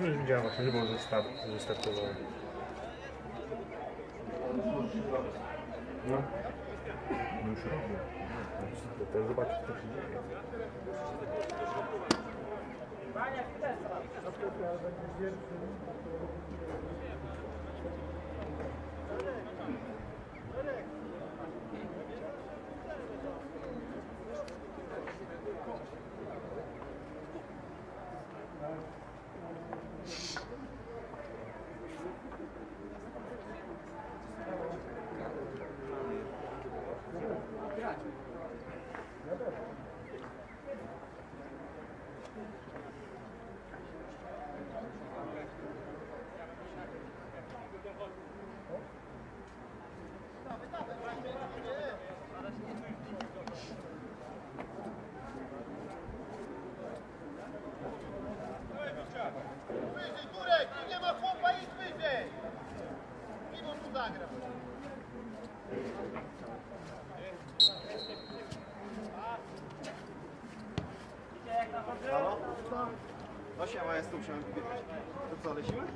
Nie wiedziałem właśnie, że był zestart, zestartowany. już robię. Ten zobaczy, co się dzieje. Panie, też çalışma.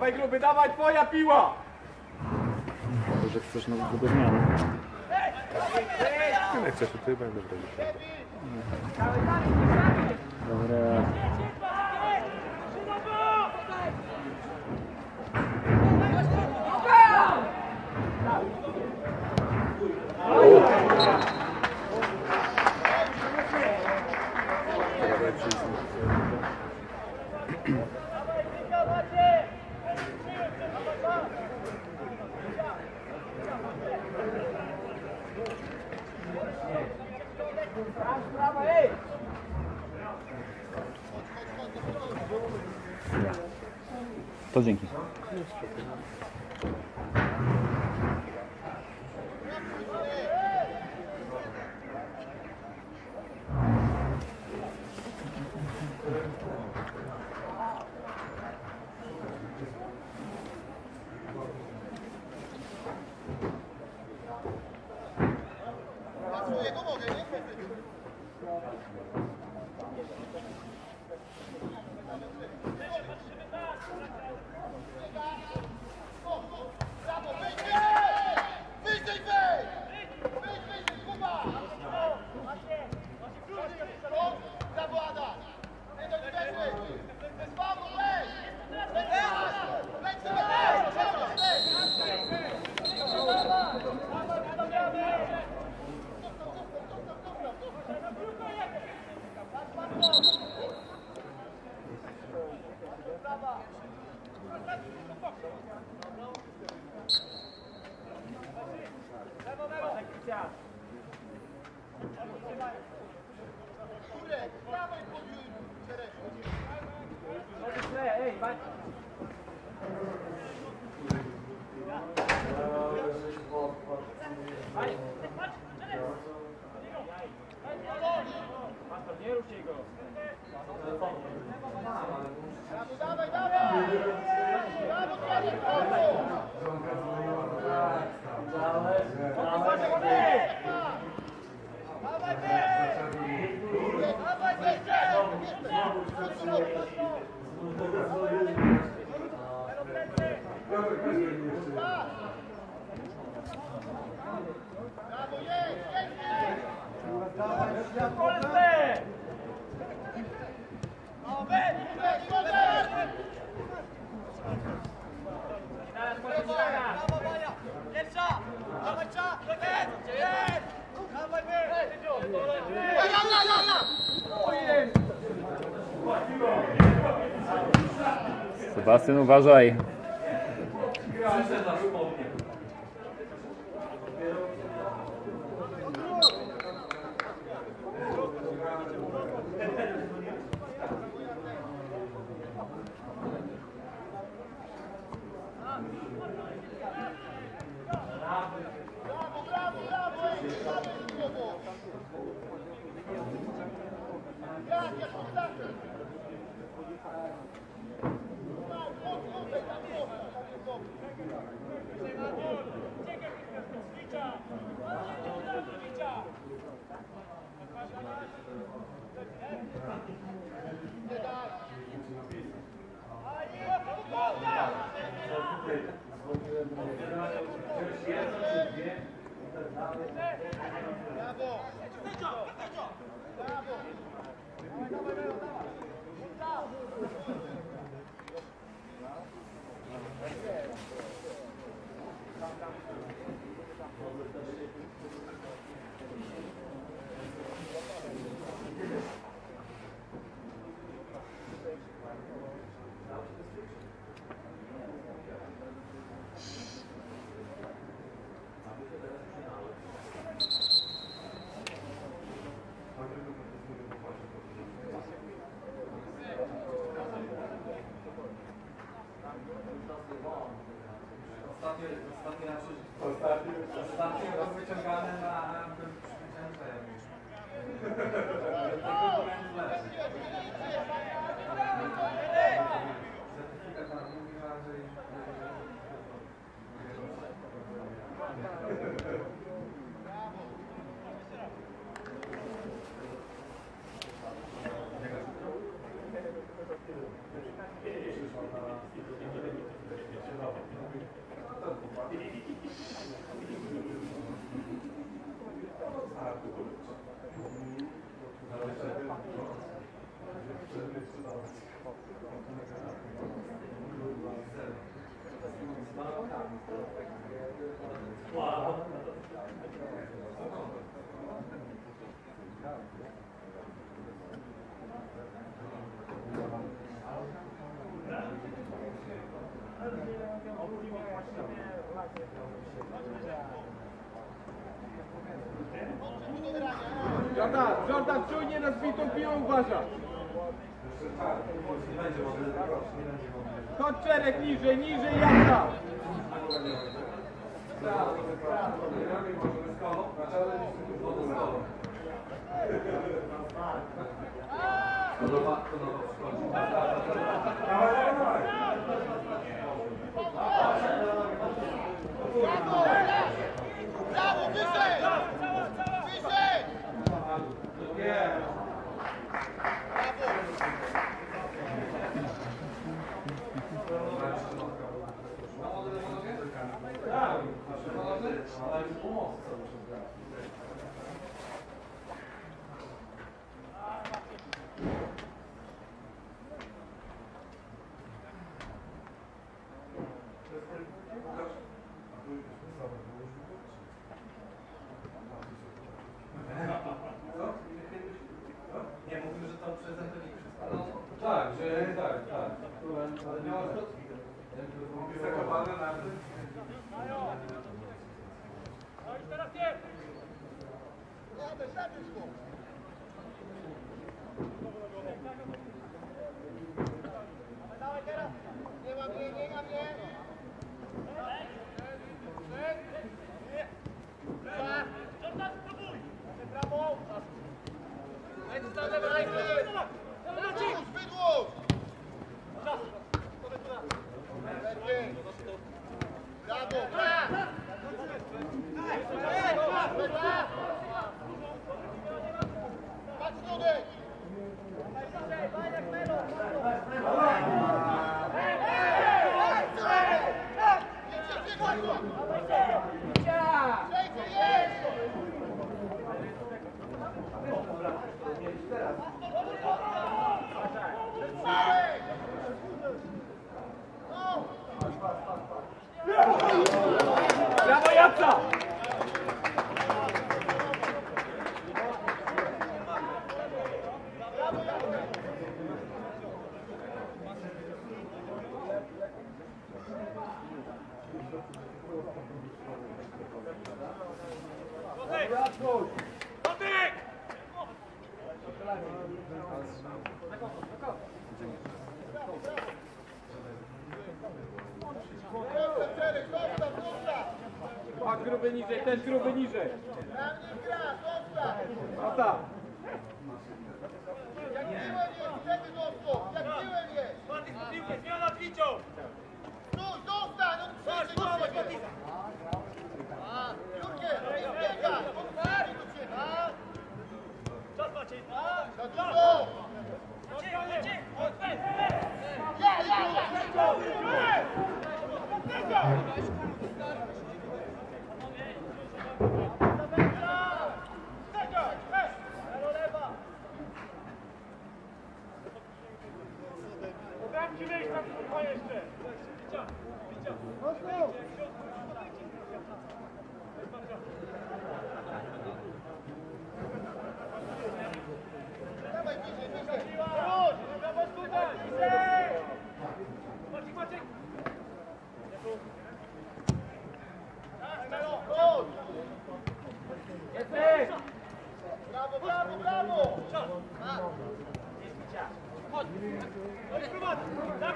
Dawaj gruby, dawaj, twoja piła! Może chcesz na grube. Nie chcesz, tutaj będę wchodzić. Dobra. Oh! dzięki. Sebastian não vaso aí. uważa. Chodź Czerek niżej, niżej jazda. Brawo, wyżej! Wyżej! Yeah. Salah is almost. Niżej, też gruby niżej. Tam nie gra, zostaw! Ata. Jak piłem jest, wtedy zostaw! Jak piłem jest! Zmiana twicią! Stój, zostań! No przyjdź do siebie! Jurkiem, nie zbiegaj! Odpali do ciebie! Za dużo! Ja, ja, ja! Dam ci wejść tam kurwa jeszcze. Dawaj,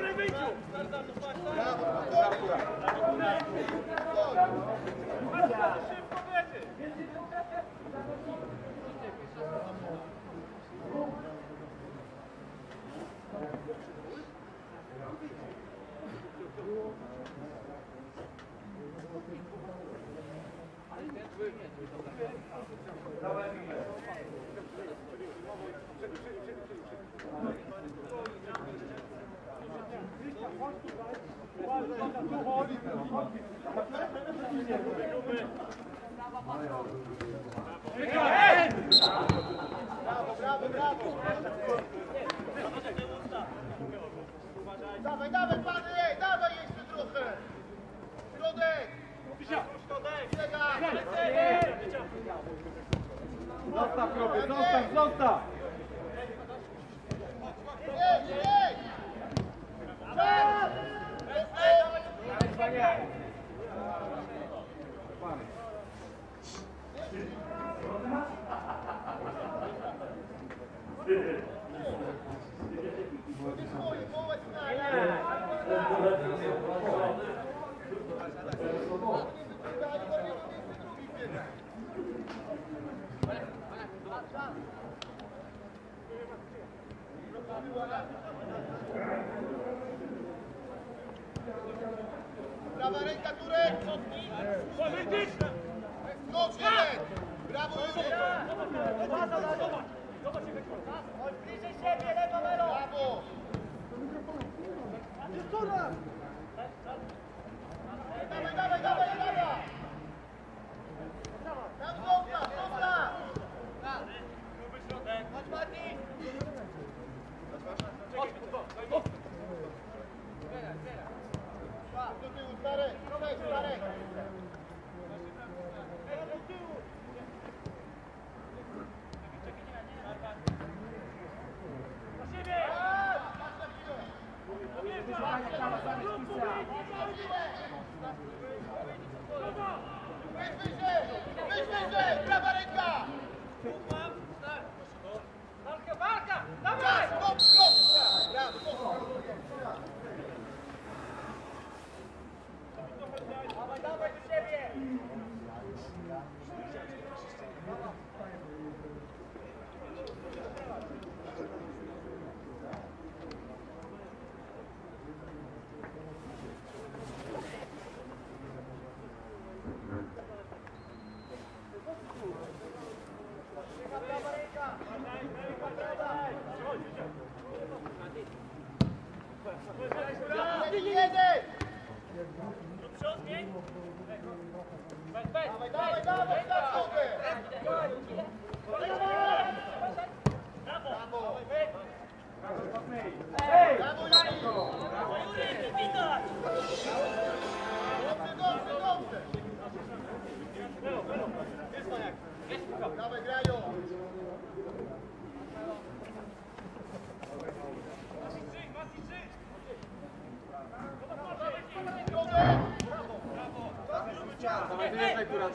Bravo, bravo. Zostaw gruby, zostaw, zostaw! Jedź, jedź! Czas! Jestem! Swoje, wołać na Prawa ręka Turek! Pozytyw! Skocz jeden! Brawo Jurek! Chodź bliżej siebie, lewa melo! Brawo! Dawaj,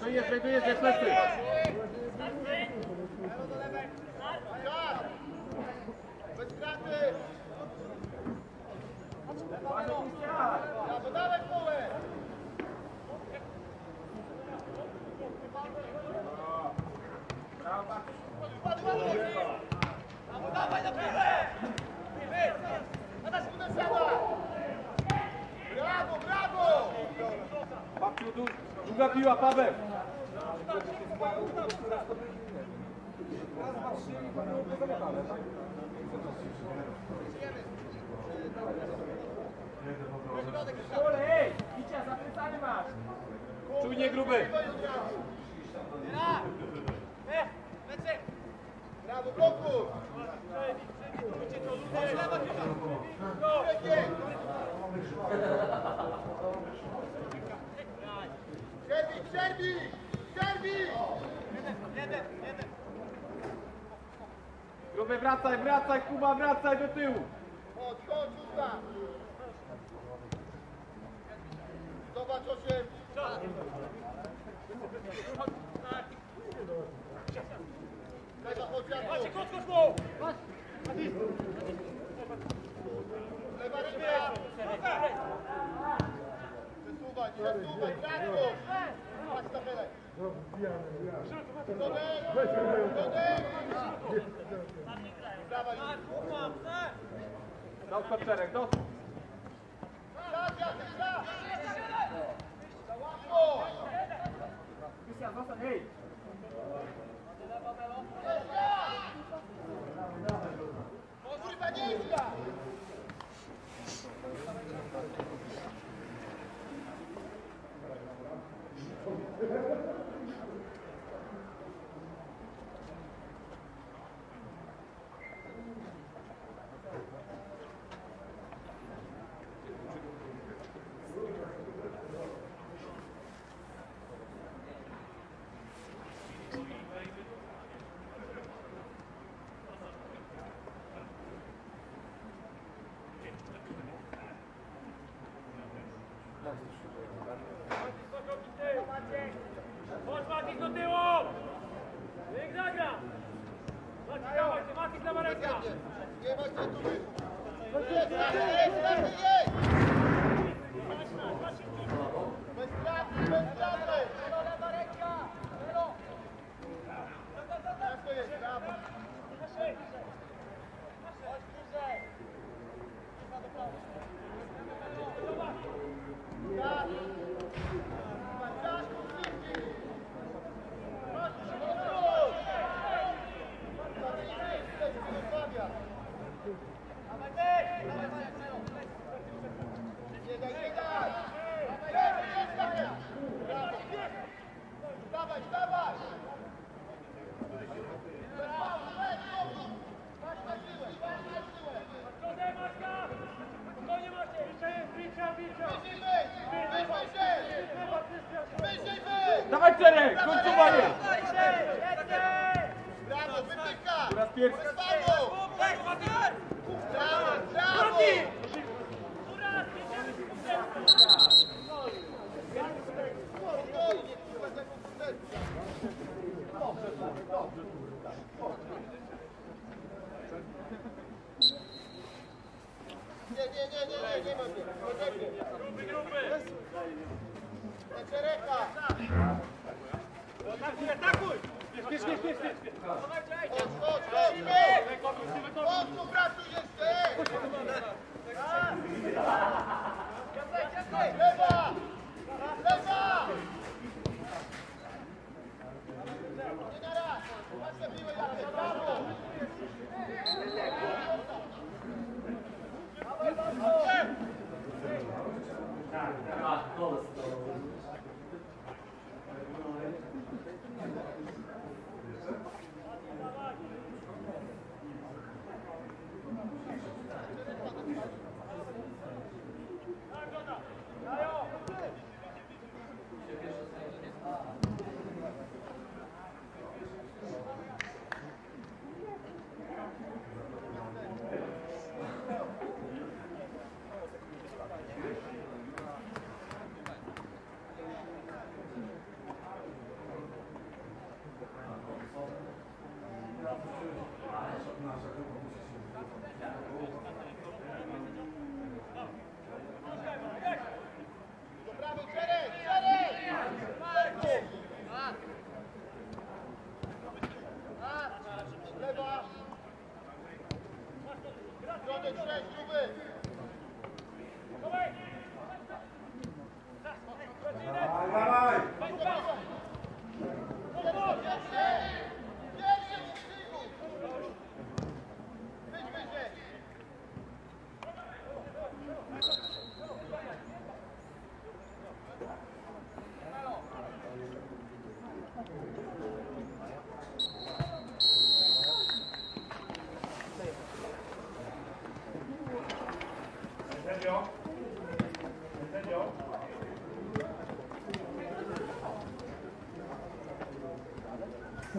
Plädoyer, Plädoyer, Plädoyer. Jakby! Brawo, bloku! Przerwij, przerwij! Przerwij! Jeden, jeden, jeden! Gruby, wracaj, wracaj, Kuba, wracaj do tyłu! Chodź, chodź, Kuba! Zobacz, osiem! Dał spacerek, do. Za, za, za! Za łatwo! se avança, Ney. Vamos, Ivanista!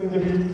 Quando eu vi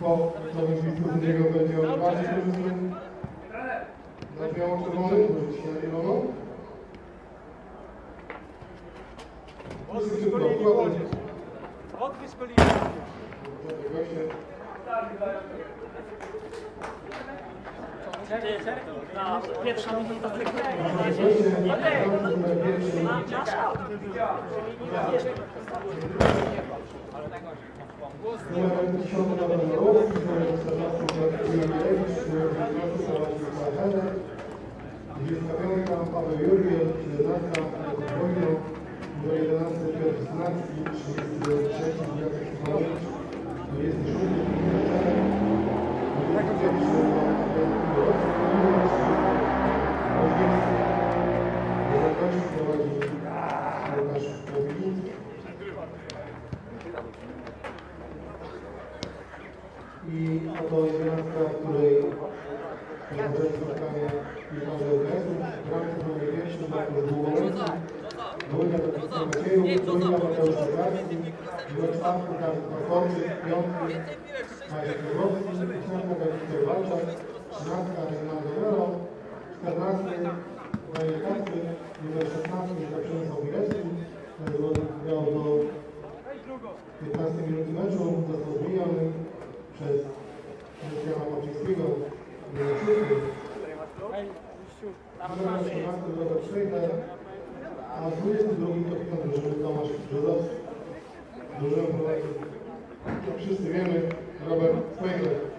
Po, to myśleliśmy, że niego będzie on bardziej korzystny. Na białą czerwonym, może się na zieloną. Odwróć po linii młodzież. Odwróć po linii młodzież. Pierwsza minuta Numer 10 Adam Rowski, numer 14 Marcin Jelewicz, numer 19 Sałacił Marchenek, 25 Paweł Jurgiel, 17 Jakub Wojno, numer 11 Piotr Znacki, 33 Jacek Szymowicz, 26 Piotr Do zakończenia prowadzi Łukasz Mobiliński. I oto jedenastka, w której rozpoczęli spotkanie piłkarzy LKS-u. W ramce numer pierwszy Bartosz Długołęcki, dwójka to Krzysztof Maciejów, trójka Mateusz Zegarski, numer czwarty Dawid Pakorczyk, piątky Maciek Grobowski, ósemka Reinaldo Mero, czternasty Daniel Kacpry, numer szesnasty Przemysław Milewski, zawodnik grał do 15 minut meczu, został zmieniony przez Krystiana Maczyńskiego, numer 6. Numer 18 Robert Schreiber, a 22 kapitan drużyny Tomasz jak wszyscy wiemy, Robert Schreiber.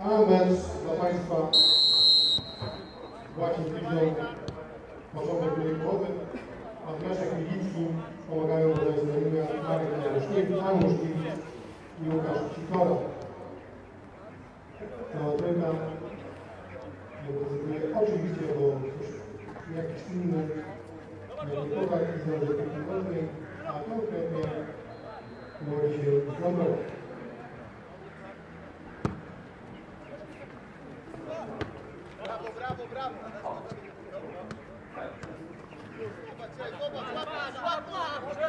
A mecz dla Państwa. Właśnie widzą początek drugiej połowy, a w meczach pomagają na imię Marek Januszkiewicz, Anuszkiewicz i Łukasz Sikora. Cała trójka reprezentuje oczywiście, bo cóż, jakiś inny. Pokaz i piłki nożnej, a konkretnie mówi się Ząbrowa. Brawo, brawo,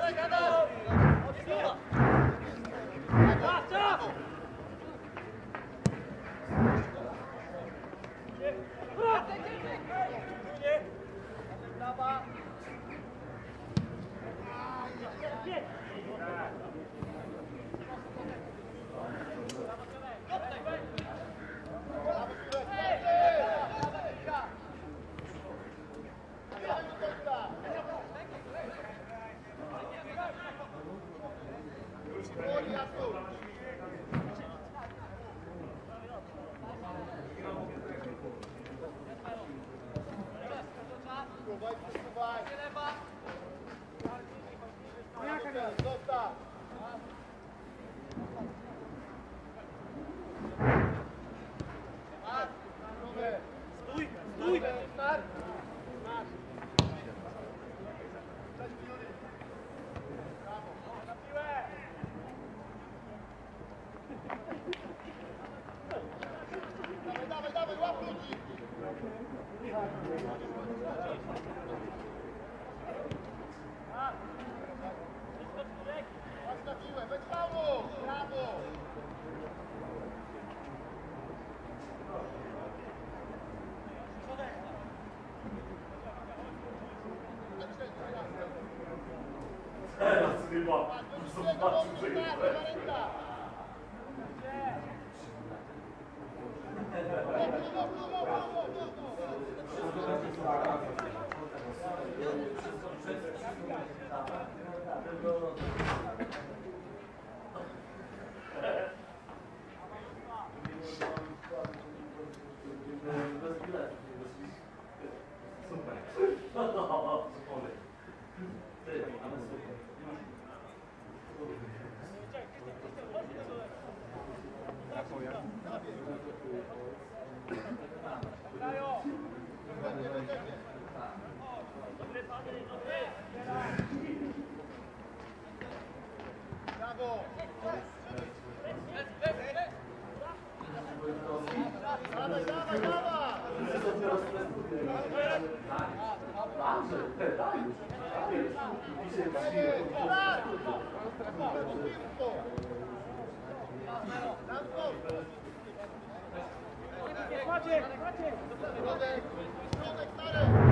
Maciek, Maciek! Środek, stary!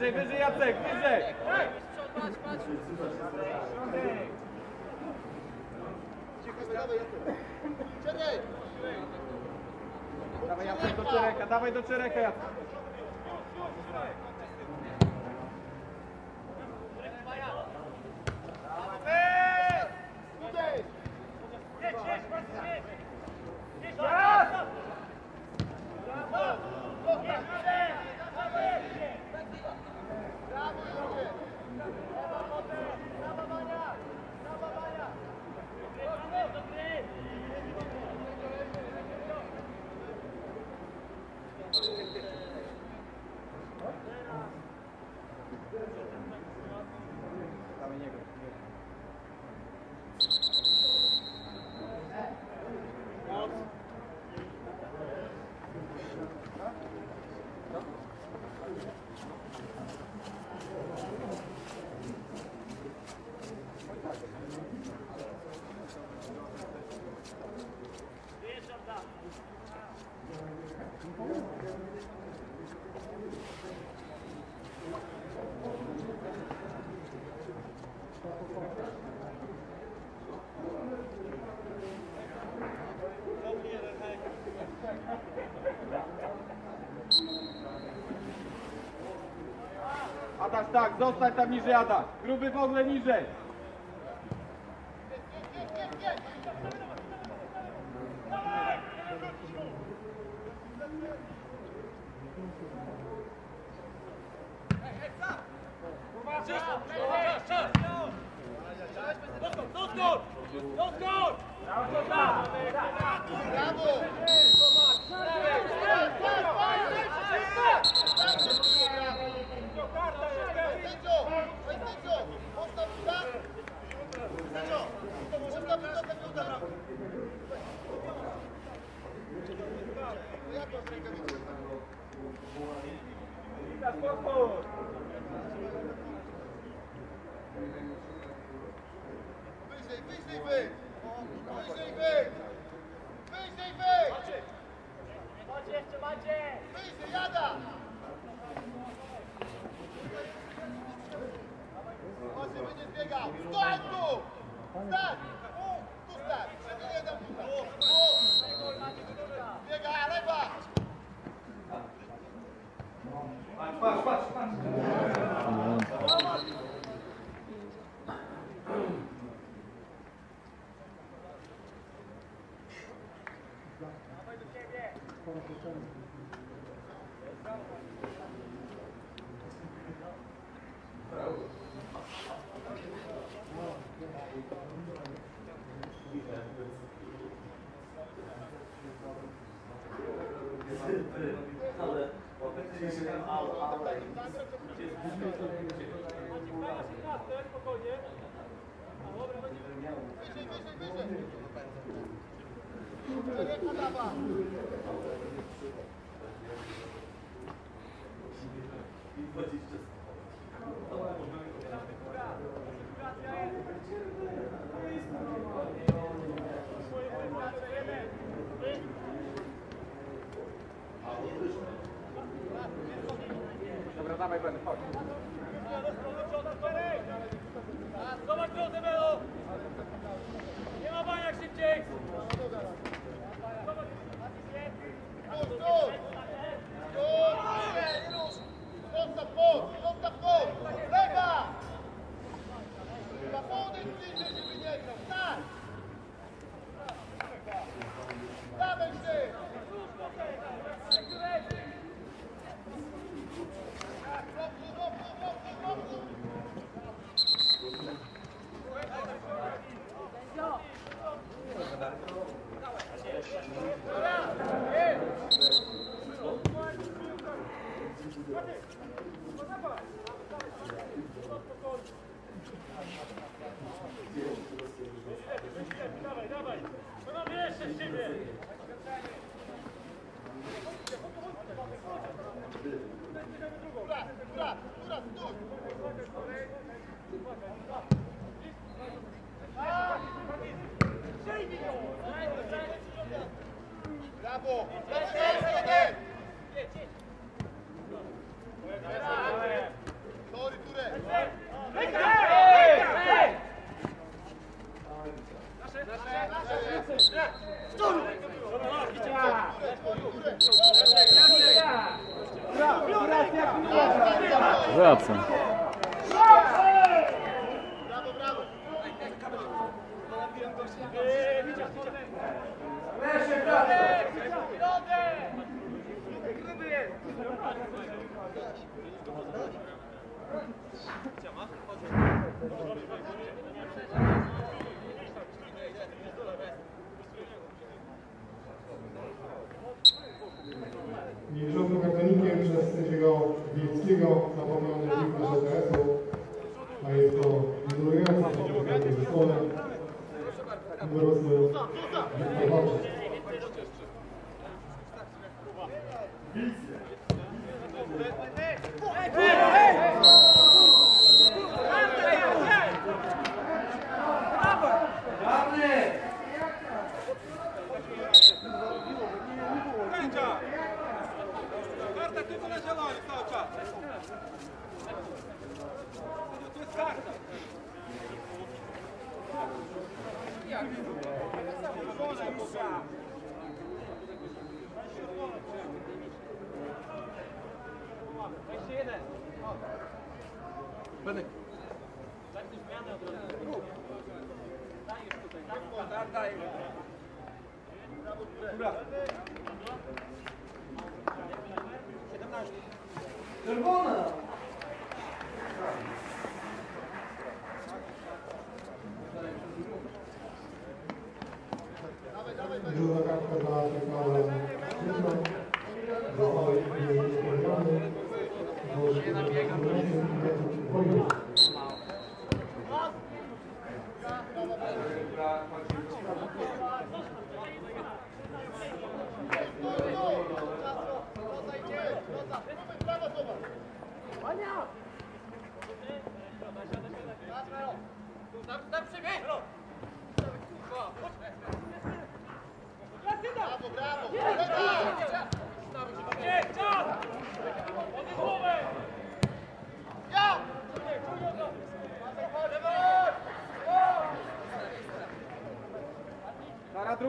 Wyżej, wyżej Jacek, wyżej! Patrz, patrz! Dawaj Jacek do czereka, dawaj do czereka Jacek! tak, zostań tam niżej Ada. Gruby w ogóle niżej.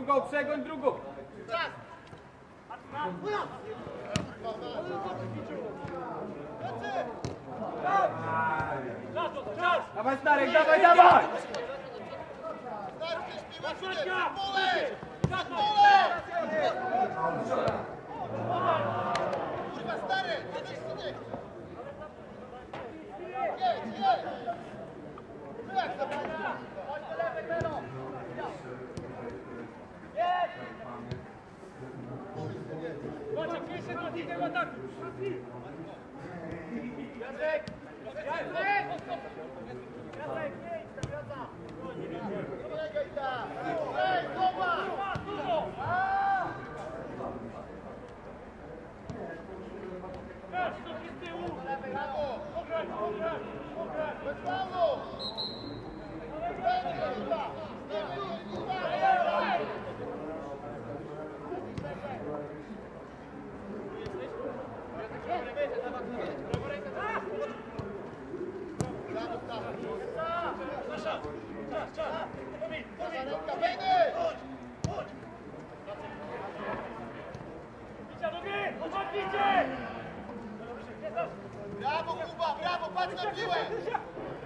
Drugą, przegoń z tyłu! Brawo! Kuba, brawo, patrz na piłę!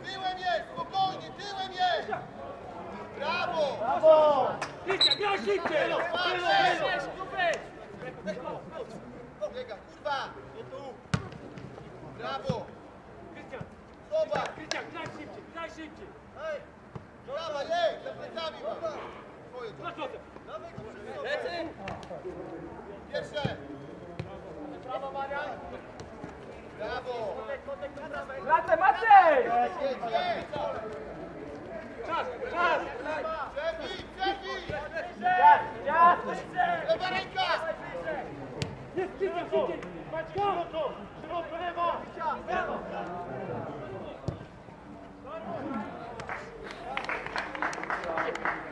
Tyłem jest, spokojnie, tyłem jest! Brawo! Brawo! Bicia, graj szybciej! Patrz! Biega, kurwa! Nie tu! Brawo! Krystian! Zobacz! Krystian, graj szybciej, graj szybciej! Ej! Brawa, jej! Za plecami ma! Twoje to. Masz Jota! Lecy! Pierwsze! Brawo, Marian! Brawo! Wracaj, Maciej! Jedź, jedź! Czas, czas! Przebij, przebij! Czas, czas! Lewa ręka! Jest szybciej, szybciej! Maciej, szeroko! Szeroko, lewa! Lewa! Robert,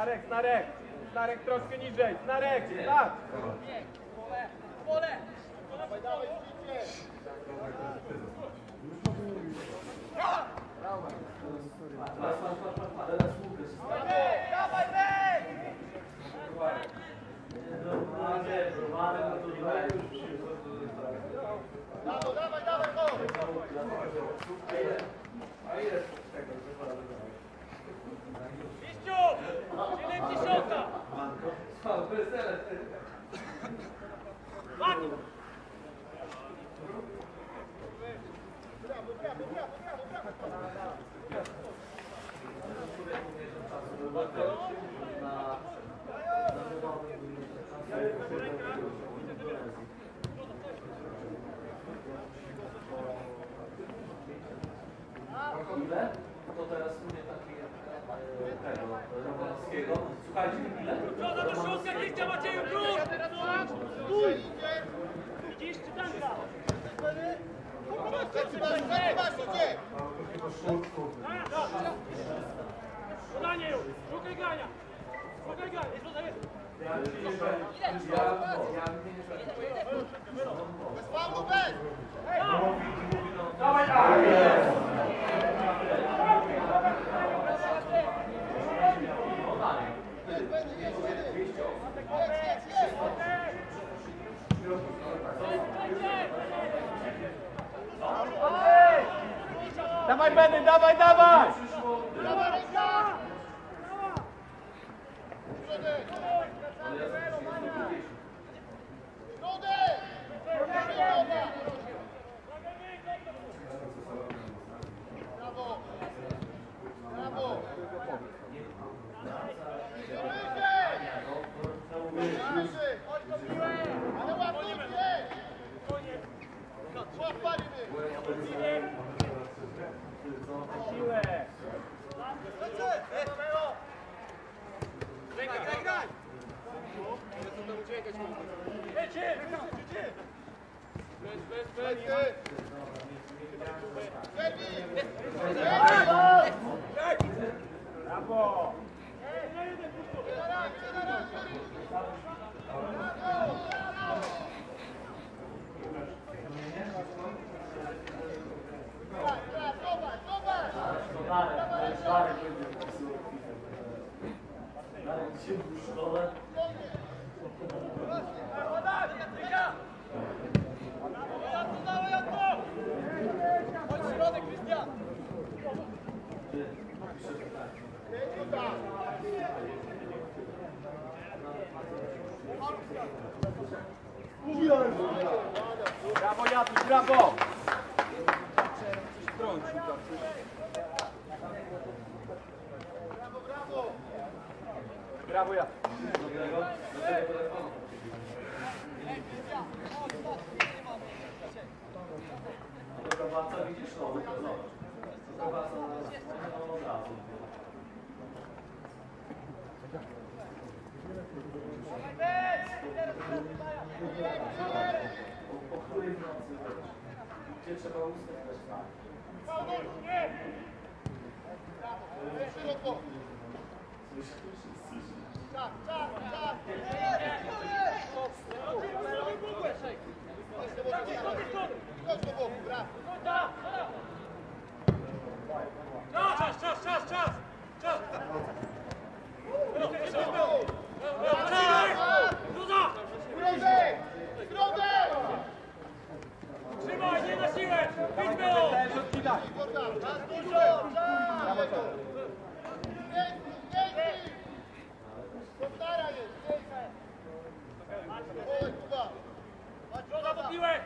Snarek, Snarek, Snarek troszkę niżej, Snarek, tak! 아니고. O której w nocy być? Gdzie trzeba ustawiać tak? Tak, tak, tak! Chodź do boku, brawo! Czas, czas, czas, czas! Czas! Czas! Piłek!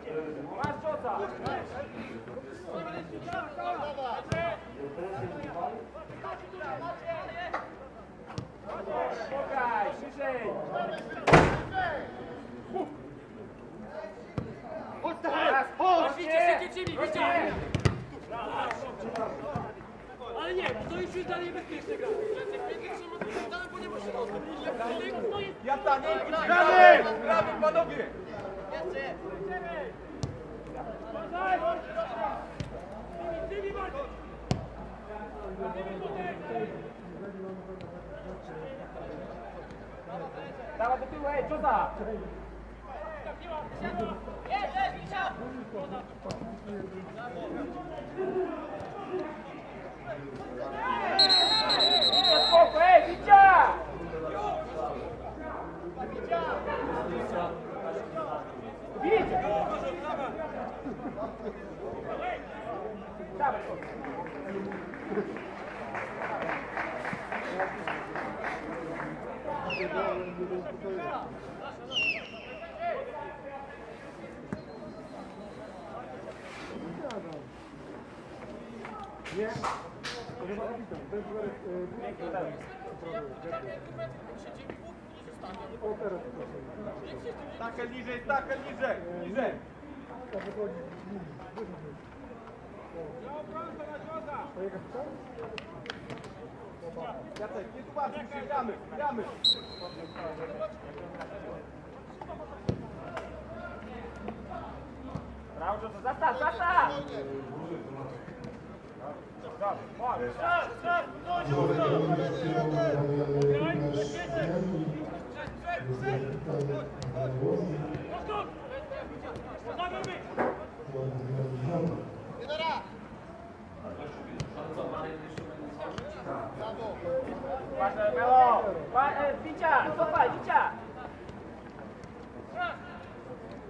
Twój, 18. Masz Jota. Szukaj, widzicie, widzicie. Ale nie, to już jest dalej bezpieczne gra. Ja tak, gramy! Gramy, panowie! Dawaj do tyłu, ej, jest, Michał! Widzia, spoko, ej, Widzia! Widzia! Nie? To chyba kapitan. To jest numer, e. Takę niżej, takę niżej, niżej. To? Jacek, nie tłumaczysz się, gramy, gramy. Brawo, Jota, zastaw, zastaw! Stop, stop, chodź, Nowe chodź! Uważaj, Melo! Wicia, cofaj, Wicia!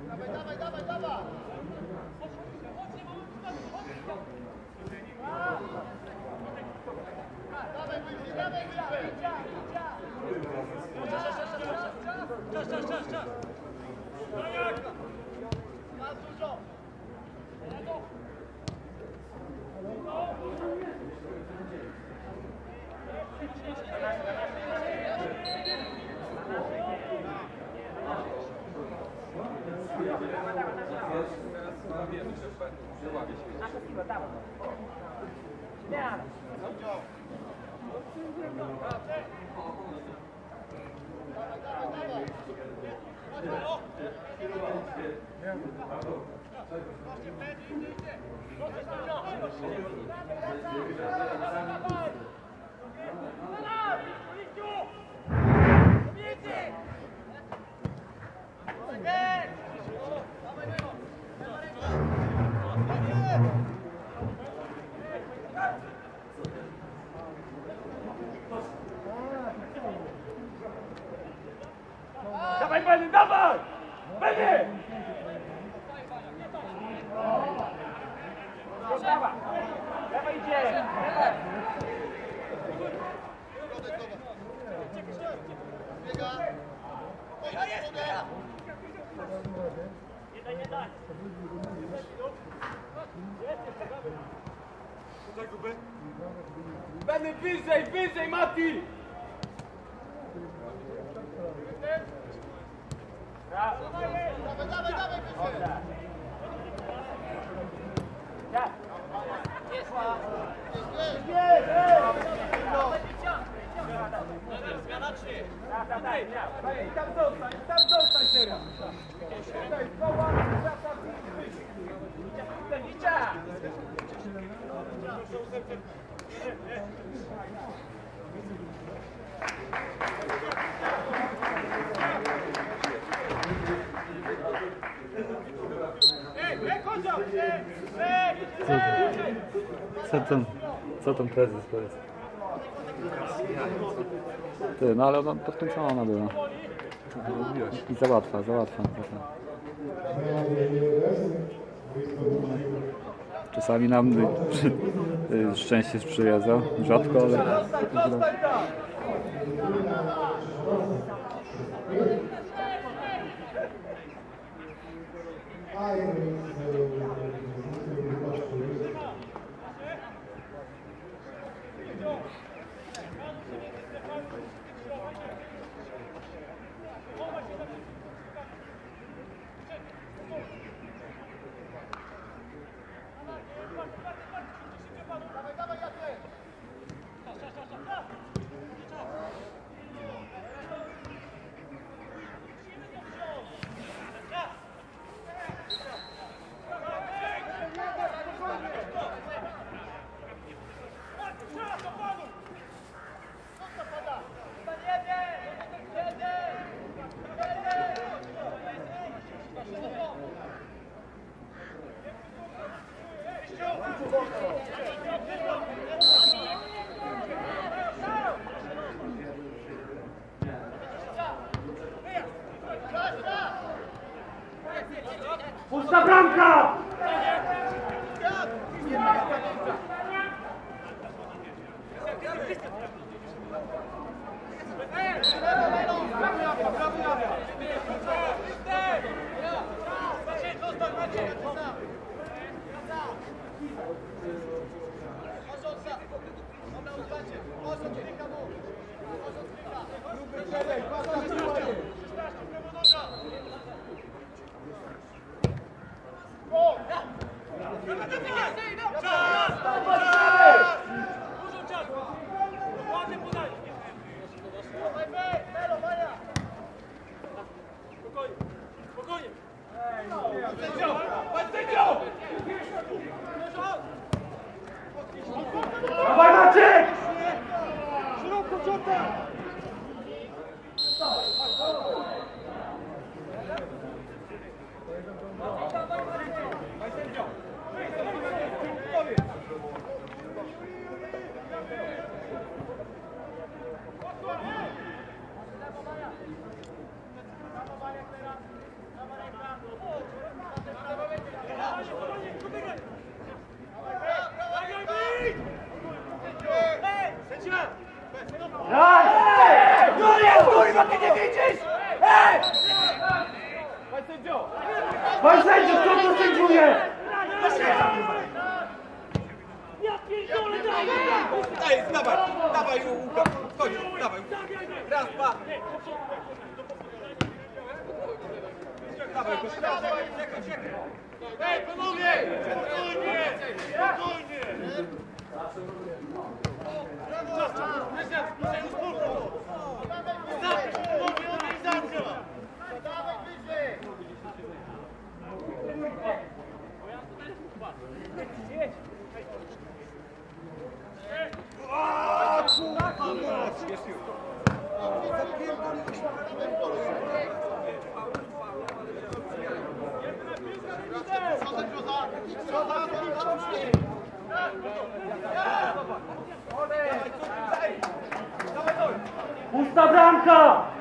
Dawaj, dawaj, dawaj, dawaj! Dawaj, wyżej, dawaj, wyżej! Czas, czas, czas, czas! Daniak! Masz Thank you. Co tam prezes powiedz? Ty, no ale ona to wkręcona była. I załatwa, załatwa. Czasami nam y, y, szczęście sprzyja, rzadko, ale... Pusta bramka!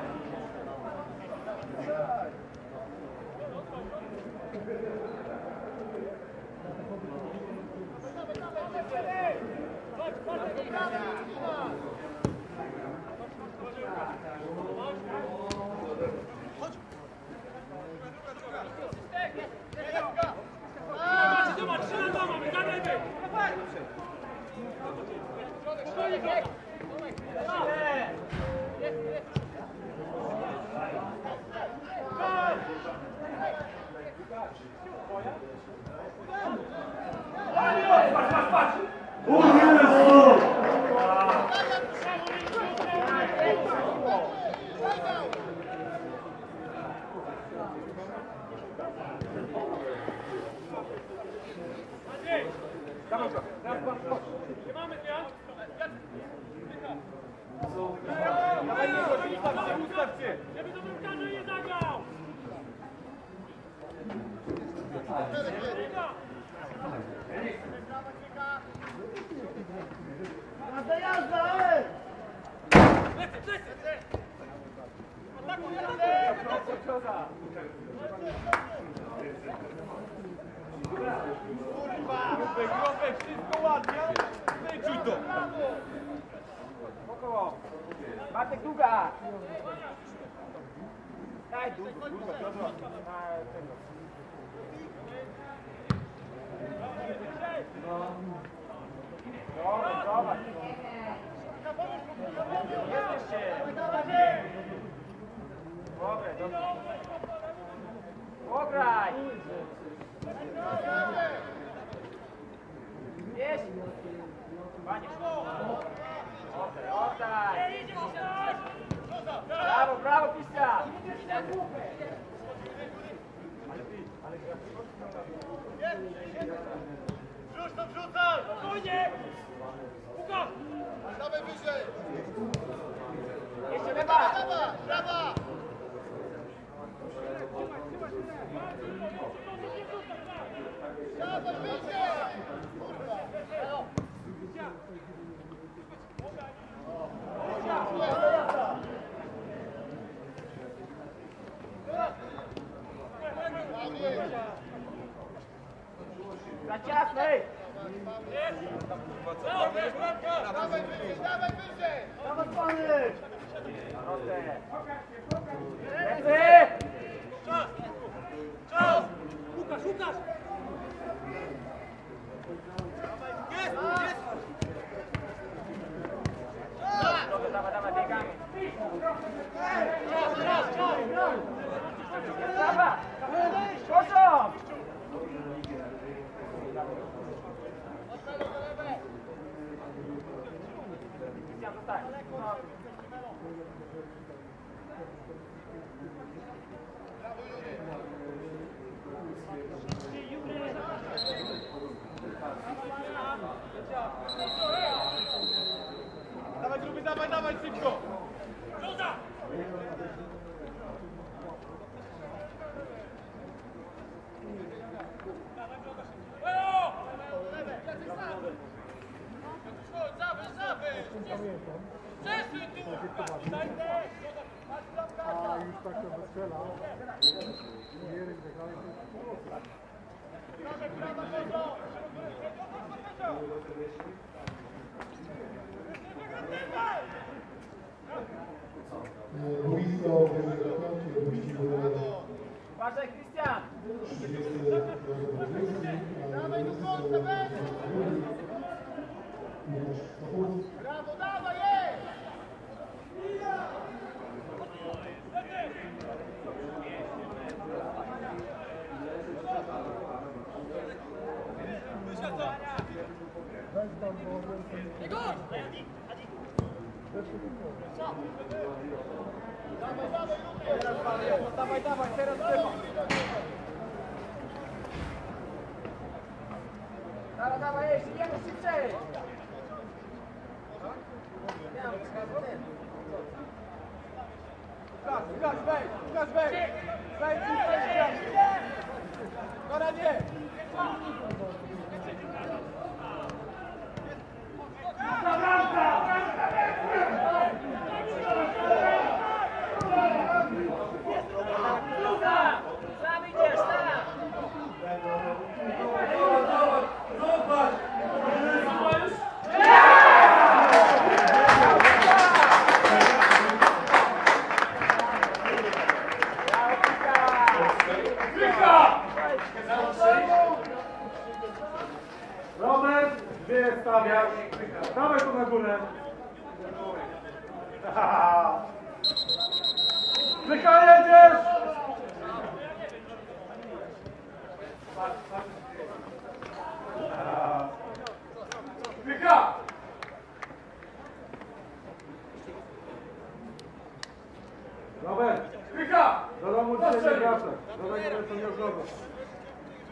Jeszcze nie wracaj. Dawaj, dawaj, to nie oglądasz.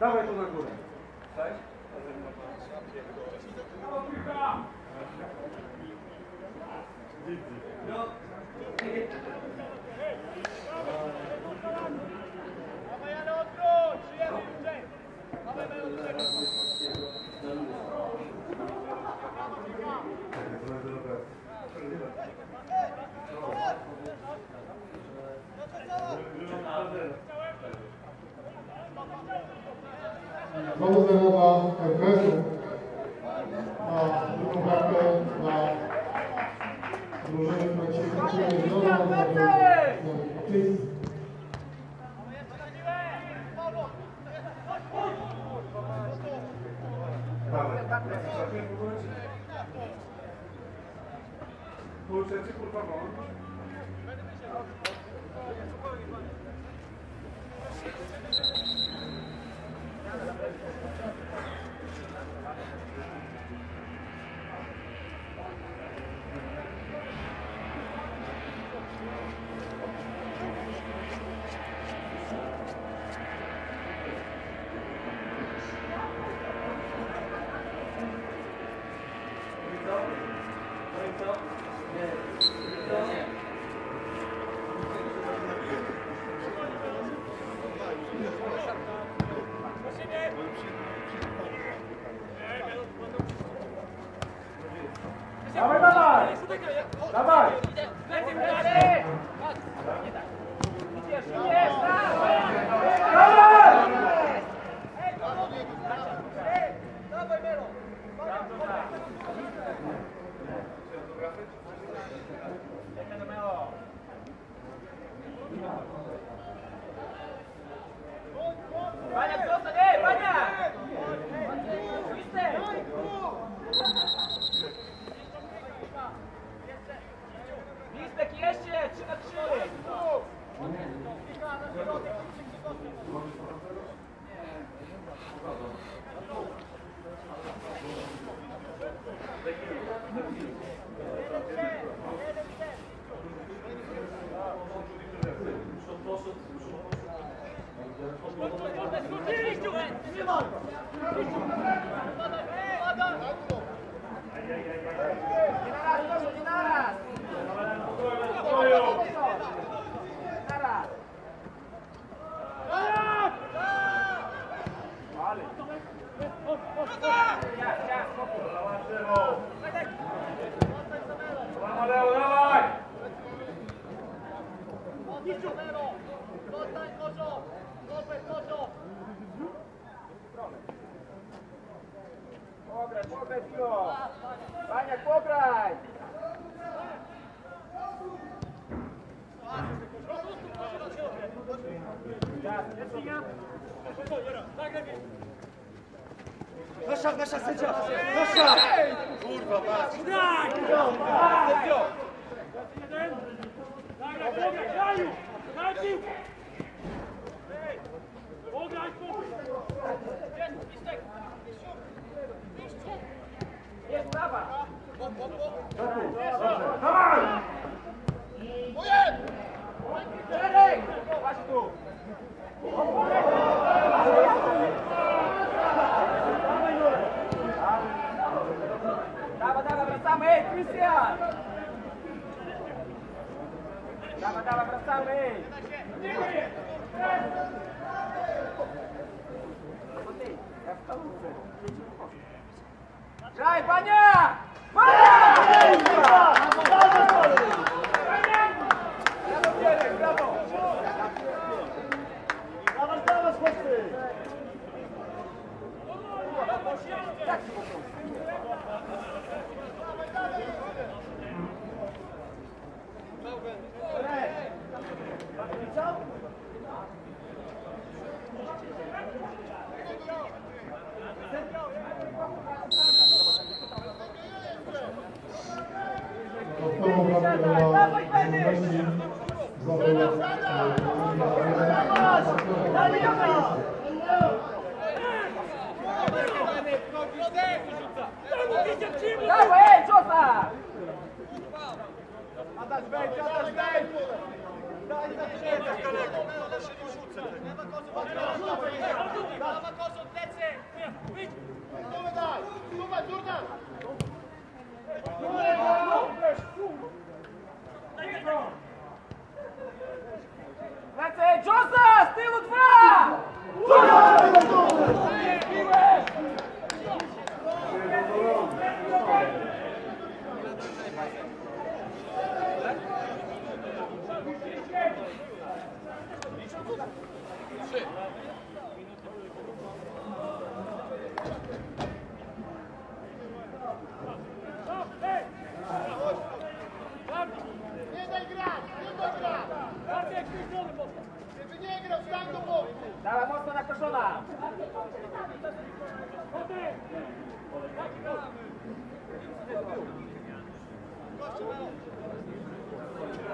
Dawaj to na górę.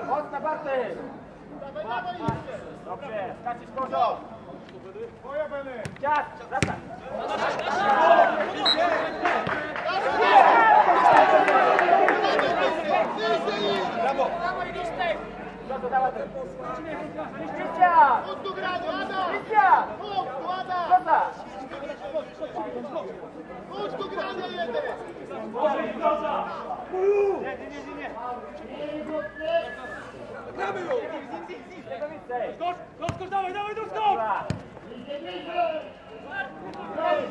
Chodź na Barty! Dobrze, skacisz kozioł! Moja Beny! Cias, wracaj! Brawo! Brawo i listek! No to dawaj ten! Liścia! Liścia! Liścia! Liścia! Liścia! Chodź tu, Adam! Kosa! Chodź tu granie jeden! Tego więcej. Skocz, skocz, skocz, dawaj, dawaj, skocz! Dobra. Dawaj,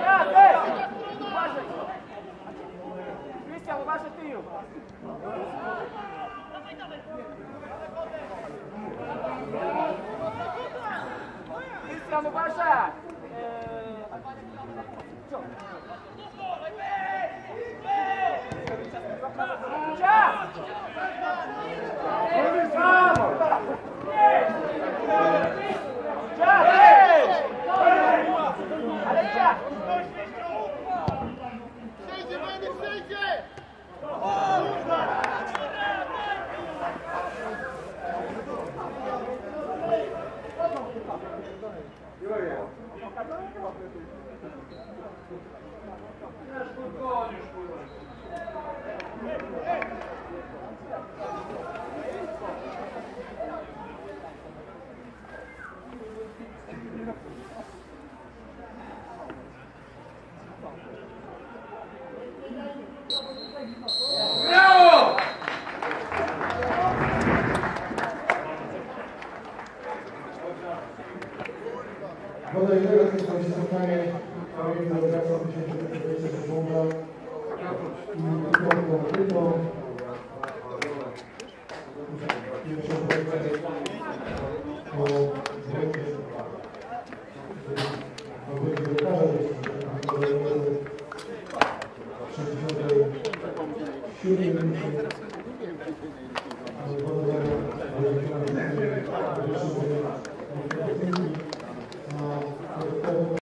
Ja, ej! Uważaj!